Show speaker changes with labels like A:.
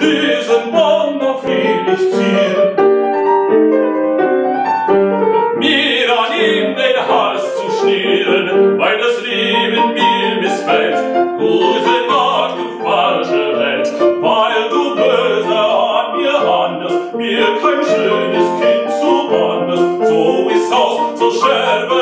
A: Diesen Band auf will ich ziehen, mir an ihm den Hals zu schnieren, weil das Leben mir missfällt. Gute Nacht, du falsche Welt, weil du böse an mir handelst, mir kein schönes Kind zu bandest. So ist aus, so scherbe